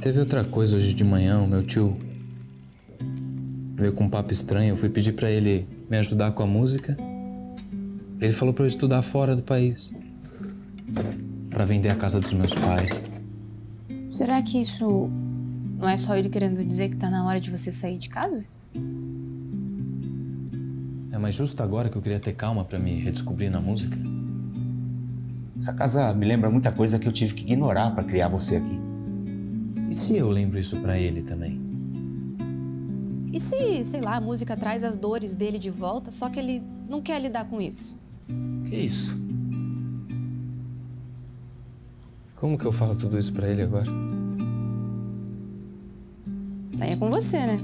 Teve outra coisa hoje de manhã, o meu tio veio com um papo estranho. Eu fui pedir para ele me ajudar com a música. Ele falou para eu estudar fora do país. Para vender a casa dos meus pais. Será que isso não é só ele querendo dizer que tá na hora de você sair de casa? É, mas justo agora que eu queria ter calma para me redescobrir na música. Essa casa me lembra muita coisa que eu tive que ignorar para criar você aqui. E se eu lembro isso para ele também? E se, sei lá, a música traz as dores dele de volta, só que ele não quer lidar com isso? Que isso? Como que eu falo tudo isso para ele agora? Aí é com você, né?